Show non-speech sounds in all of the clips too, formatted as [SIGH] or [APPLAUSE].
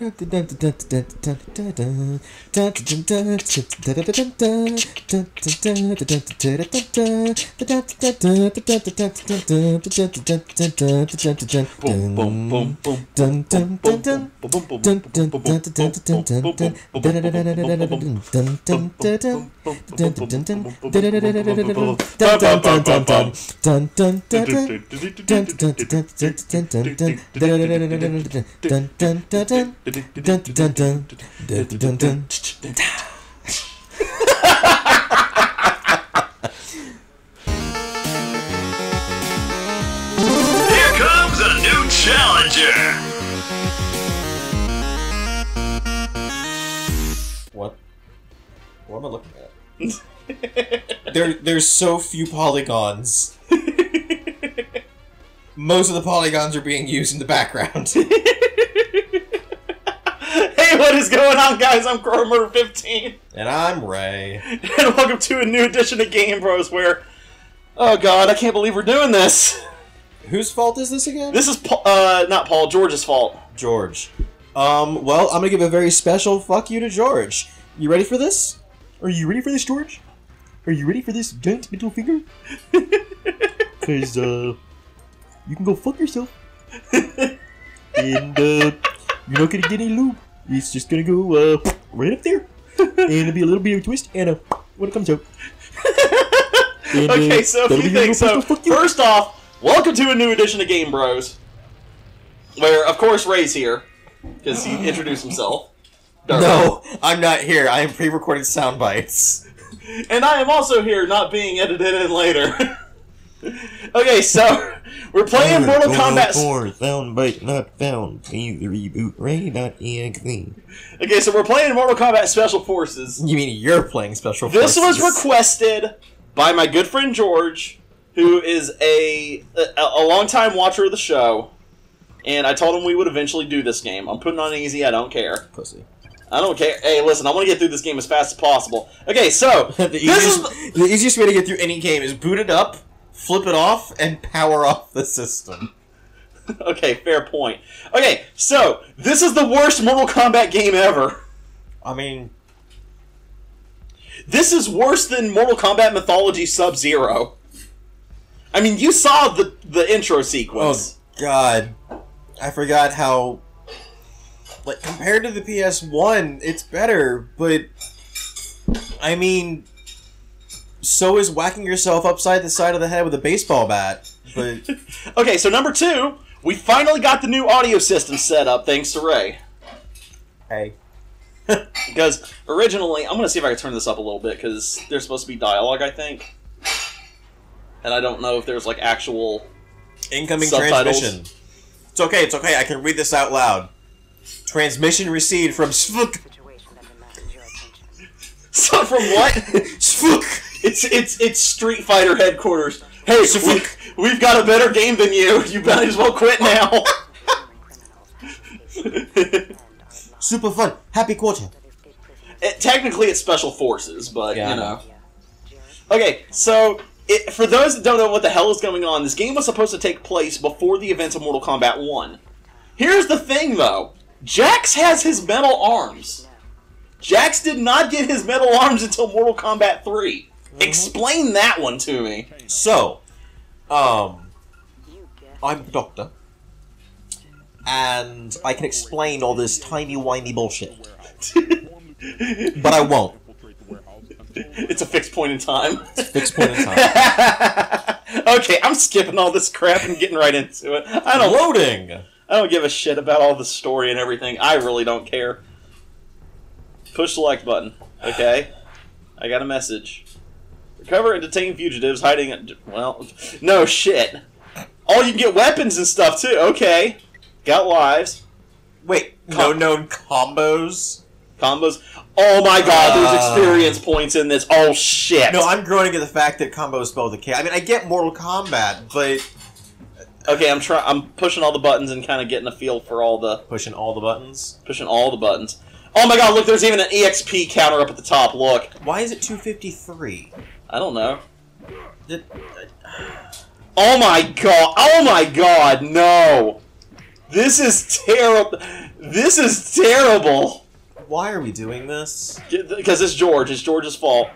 Dun, dun, dun, dun. Here comes a new challenger. What? What am I looking at? [LAUGHS] there, there's so few polygons. [LAUGHS] Most of the polygons are being used in the background. [LAUGHS] What is going on, guys? I'm Cromer15, and I'm Rei. [LAUGHS] and welcome to a new edition of Game Bros. Where, oh god, I can't believe we're doing this. Whose fault is this again? This is Paul, uh, not Paul, George's fault. George. Um, well, I'm gonna give a very special fuck you to George. You ready for this? Are you ready for this, George? Are you ready for this giant middle finger? [LAUGHS] Cause, uh, you can go fuck yourself. [LAUGHS] and, uh, you're not gonna get any lube. It's just gonna go, uh, right up there. [LAUGHS] and it'll be a little bit of a twist, and, uh, when it comes out. [LAUGHS] And, uh, Okay, so a few things. So, first off, welcome to a new edition of Game Bros. Where, of course, Rei's here because he introduced himself. No, I'm not here. I am pre-recorded sound bites. And I am also here, not being edited in later. [LAUGHS] [LAUGHS] okay, so we're playing Mortal Kombat. Four, sound bite not found. Please reboot Rei.exe. Okay, so we're playing Mortal Kombat Special Forces. You mean you're playing special forces? This was requested by my good friend George, who is a a, a longtime watcher of the show. And I told him we would eventually do this game. I'm putting on easy. I don't care. Pussy. I don't care. Hey, listen, I want to get through this game as fast as possible. Okay, so [LAUGHS] the, easiest, is the easiest way to get through any game is boot it up, flip it off, and power off the system. [LAUGHS] okay. Fair point. Okay, so this is the worst Mortal Kombat game ever. I mean, This is worse than Mortal Kombat Mythology Sub Zero. I mean, you saw the the intro sequence. oh god, I forgot how. Like compared to the PS1, it's better, but I mean, so is whacking yourself upside the side of the head with a baseball bat. But [LAUGHS] Okay, so number two, we finally got the new audio system set up thanks to Rei. hey, [LAUGHS] Because originally, I'm going to see if I can turn this up a little bit because there's supposed to be dialogue, I think. And I don't know if there's like actual. incoming Subtitles. transmission. It's okay. It's okay. I can read this out loud. Transmission received from Svuk. [LAUGHS] So from what? Svuk. It's it's it's Street Fighter headquarters. Hey, So we, we've got a better game than you. [LAUGHS] You might as well quit now. [LAUGHS] Super fun. Happy quarter. It, technically, it's Special Forces, but Yeah, you know. Okay, so it, for those that don't know what the hell is going on, this game was supposed to take place before the events of Mortal Kombat One. Here's the thing, though: Jax has his metal arms. Jax did not get his metal arms until Mortal Kombat 3. Explain that one to me. So, um, I'm the doctor, and I can explain all this tiny whiny bullshit, [LAUGHS] but I won't. It's a fixed point in time. It's a fixed point in time. [LAUGHS] okay, I'm skipping all this crap and getting right into it. I don't Loading. I don't give a shit about all the story and everything. I really don't care. Push the like button. Okay. I got a message. Recover and detain fugitives hiding at. Well, no shit. Oh, you can get weapons and stuff too. Okay. Got lives. Wait, no Com- known combos. Combos. Oh my god, there's Uh. experience points in this. Oh shit. No, I'm groaning at the fact that combos spell the K. I mean, I get Mortal Kombat, but okay, I'm trying. I'm pushing all the buttons and kind of getting a feel for all the pushing all the buttons. pushing all the buttons. Oh my god, look, there's even an EXP counter up at the top. Look. Why is it 253? I don't know. Did, uh, Oh my god! Oh my god! No! This is terrible. This is terrible. Why are we doing this? Because it's George. It's George's fault.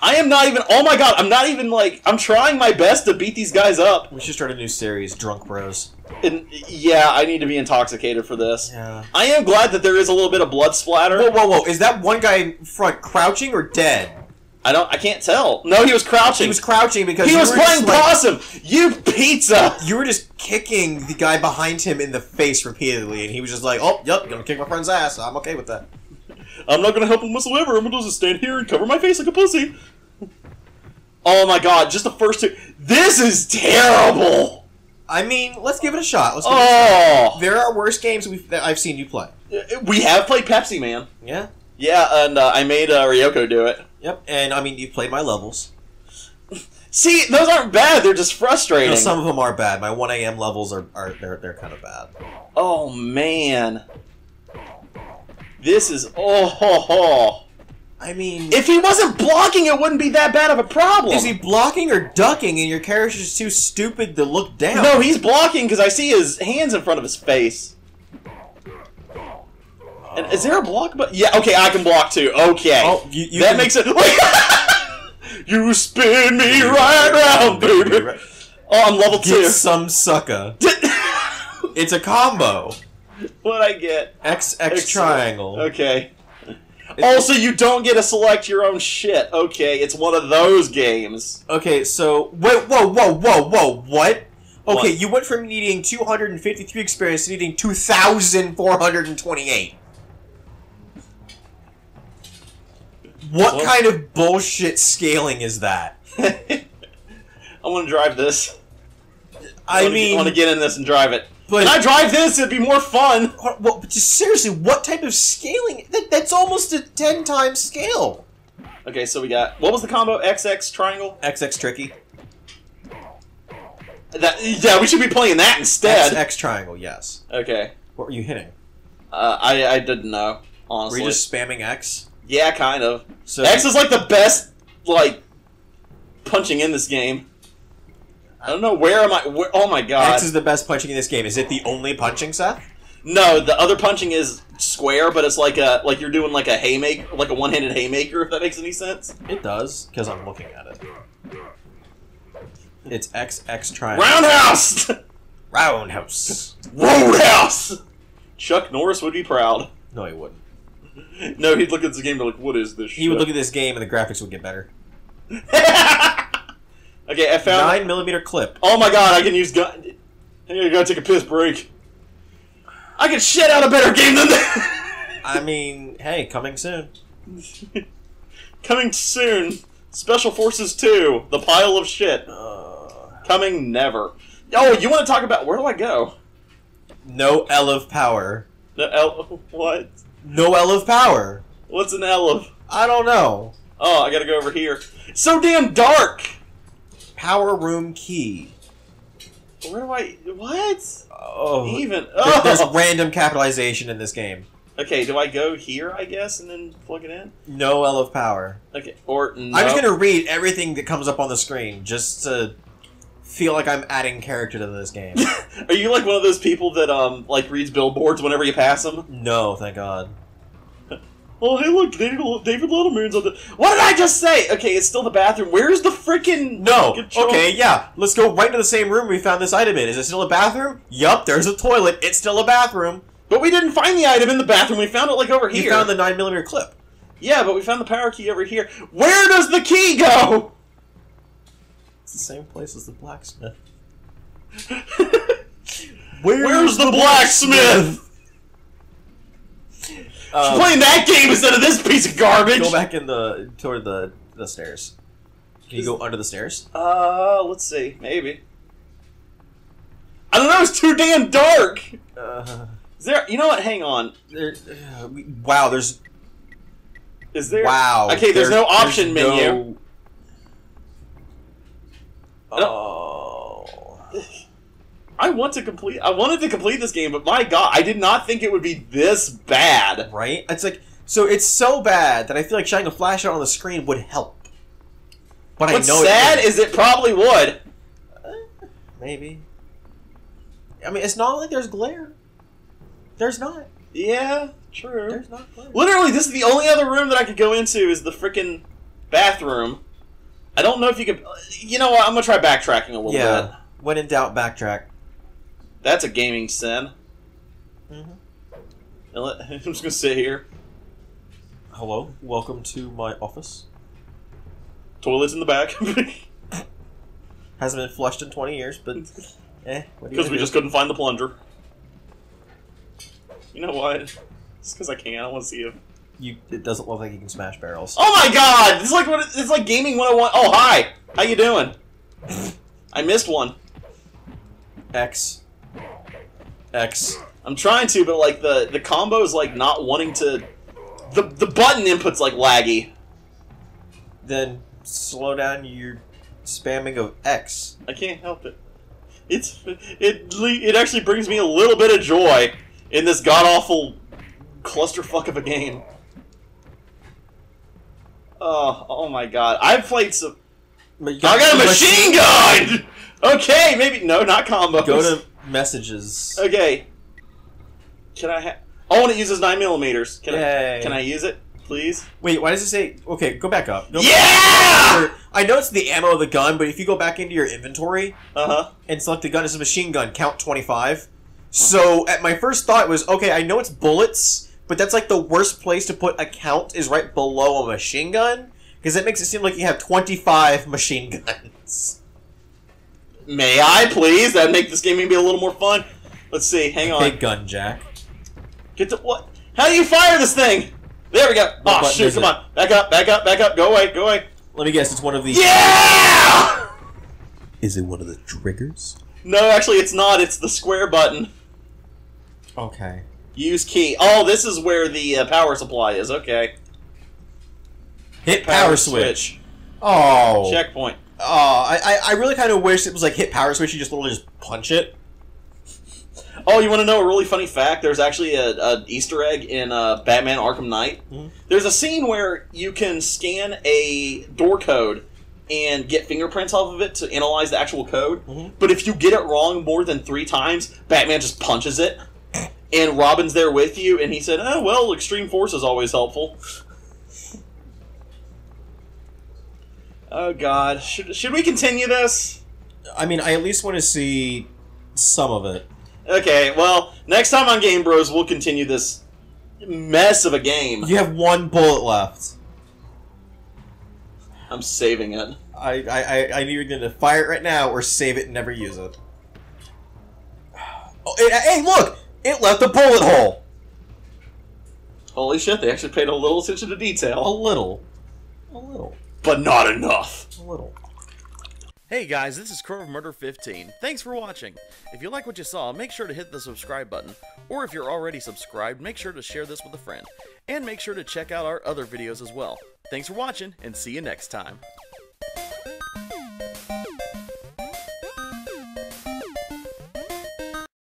I am not even. Oh my god! I'm not even like. I'm trying my best to beat these guys up. We should start a new series, Drunk Bros. And yeah, I need to be intoxicated for this. Yeah. I am glad that there is a little bit of blood splatter. Whoa, whoa, whoa! Is that one guy in front crouching or dead? I don't. I can't tell. No, he was crouching. He was crouching because He you was were just, playing like- possum. You pizza. You were just kicking the guy behind him in the face repeatedly, and he was just like, "Oh, yep, gonna kick my friend's ass. I'm okay with that." I'm not gonna help him whatsoever. I'm gonna just stand here and cover my face like a pussy. Oh my god! Just the first two. This is terrible. I mean, let's give it a shot. Let's give it a shot. Oh, There are worse games we've, that I've seen you play. we have played Pepsi Man. Yeah. Yeah, and uh, I made uh, Riyoko do it. Yep. And I mean, you've played my levels. [LAUGHS] See, those aren't bad. They're just You frustrating. some of them are bad. My 1 a.m. levels are, are they're, they're kind of bad. Oh man, this is oh ho ho. I mean, If he wasn't blocking, it wouldn't be that bad of a problem. is he blocking or ducking, and your character's too stupid to look down? No, he's blocking because I see his hands in front of his face. And is there a block button? Yeah, okay, I can block too. Okay. Oh, you, you that can- makes it. [LAUGHS] [LAUGHS] you spin me right round, baby. Oh, I'm level two. Get some sucker. [LAUGHS] It's a combo. what I get? X X Excellent. Uh, triangle. Okay. Also, you don't get to select your own shit. Okay, it's one of those games. Okay, so wait, whoa, whoa, whoa, whoa, what? Okay, What? you went from needing 253 experience to needing 2,428. What, kind of bullshit scaling is that? [LAUGHS] I want to drive this. I, wanna, mean, I want to get in this and drive it. but Can I drive this? It'd be more fun. [LAUGHS] what- what- but just seriously, what type of scaling? That, that's almost a 10 times scale. Okay, so we got what was the combo? XX triangle. XX tricky. That yeah, we should be playing that instead. XX triangle, yes. Okay. What were you hitting? Uh, I I didn't know honestly. Were you just spamming X? Yeah, kind of. So X is like the best like punching in this game. I don't know where am I. Where, oh my god! X is the best punching in this game. Is it the only punching, Seth? no, the other punching is square, but it's like a like you're doing like a haymaker, like a one-handed haymaker. If that makes any sense. It does, because I'm looking at it. It's X X triangle. Roundhouse, Roundhouse. roadhouse. Chuck Norris would be proud. No, he wouldn't. [LAUGHS] No, he'd look at this game and be like, "What is this?" He would look at this game and the graphics would get better. [LAUGHS] okay, I found. Nine millimeter clip. Oh my god, I can use gun. I gotta take a piss break. I can shit out a better game than that. [LAUGHS] I mean, hey, coming soon. Coming soon. Special Forces 2, The Pile of Shit. Uh, Coming never. Oh, you want to talk about where do I go? no L of power. The L. Of what? No L of power. What's an L of? I don't know. Oh, I gotta go over here. So damn dark. Power room key. Where do I? What? Oh, Even. there- there's Oh. [LAUGHS] random capitalization in this game. Okay, do I go here? I guess, and then plug it in. No L of power. Okay, or no. I'm just gonna read everything that comes up on the screen just to feel like I'm adding character to this game. [LAUGHS] Are you like one of those people that um like reads billboards whenever you pass them? no, thank God. [LAUGHS] Oh, hey, look, David, David Letterman's on the. What did I just say? Okay, it's still the bathroom. Where's the freaking No. control- Okay, yeah. Let's go right to the same room we found this item in. Is it still a bathroom? Yup, there's a toilet. It's still a bathroom. But we didn't find the item in the bathroom. We found it like over You here. found the nine millimeter clip. Yeah, but we found the power key over here. Where does the key go? It's the same place as the blacksmith. [LAUGHS] Where's the blacksmith? Um, Playing that game instead of this piece of garbage. go back in the toward the the stairs. Can you go under the stairs? Uh, let's see. Maybe. I don't know. It's too damn dark. Uh, Is there? You know what? Hang on. there, uh, we- wow, there's Is there? wow. Okay, there's no there's option menu. no- Oh. I want to complete. I wanted to complete this game, but my god, I did not think it would be this bad. Right? It's like so. It's so bad that I feel like shining a flashlight on the screen would help. But What's I know sad it is it probably would. Uh, maybe. I mean, it's not like there's glare. There's not. Yeah, true. There's not. glare. Literally, this is the only other room that I could go into is the freaking bathroom. I don't know if you could. You know what? I'm gonna try backtracking a little bit. Yeah. When in doubt, backtrack. That's a gaming sin. Mhm. [LAUGHS] I'm just gonna sit here. Hello. Welcome to my office. Toilets in the back [LAUGHS] Hasn't been flushed in 20 years, but [LAUGHS] eh. What are you because we do? just couldn't find the plunger. You know what? It's because I can't. I want to see it. You. It doesn't look like you can smash barrels. Oh my god! It's like what? It's like gaming 101. Oh hi, how you doing? I missed one. X. X. I'm trying to, but like the the combo is like not wanting to. The the button input's like laggy. Then slow down your spamming of X. I can't help it. It's it it actually brings me a little bit of joy in this god awful clusterfuck of a game. Oh, oh my god! I've played some. I got a machine gun. Okay, maybe no, not combos. Go to messages. Okay. Can I have? I want to use nine millimeters. Can Yay. I? Can I use it, please? Wait, why does it say? Okay, go back up. Go Yeah! I know it's the ammo of the gun, but if you go back into your inventory Uh huh. and select the gun as a machine gun, count 25. So, at my first thought was, okay, I know it's bullets, but that's like the worst place to put a count is right below a machine gun, because that makes it seem like you have 25 [LAUGHS] machine guns. May I please? That'd make this game maybe a little more fun. Let's see. Hang on. Big gun, Jack. Get to what? How do you fire this thing? There we go. What oh shoot! Come it? on. Back up. Back up. Back up. Go away. Go away. Let me guess, it's one of the. Yeah! Is it one of the triggers? No, actually, it's not. It's the square button. Okay. Use key. Oh, this is where the uh, power supply is. Okay. Hit power, switch. Oh. Checkpoint. Oh, I, I really kind of wish it was like hit power switch. You just literally just punch it. Oh, you want to know a really funny fact? There's actually a, a Easter egg in uh, Batman Arkham Knight. Mhm. There's a scene where you can scan a door code and get fingerprints off of it to analyze the actual code. Mhm. But if you get it wrong more than three times, Batman just punches it. And Robin's there with you, and he said, "Oh well, extreme force is always helpful." Oh God, should should we continue this? I mean, I at least want to see some of it. Okay, well, next time on Game Bros, we'll continue this mess of a game. You have one bullet left. I'm saving it. I I I, I need you to fire it right now or save it and never use it. Oh, it, hey, look! It left a bullet hole. Holy shit, they actually paid a little attention to detail. A little, a little, But not enough. a little. Hey guys, this is Crow of Murder 15. Thanks for watching. If you like what you saw, make sure to hit the subscribe button. Or if you're already subscribed, make sure to share this with a friend. And make sure to check out our other videos as well. Thanks for watching, and see you next time.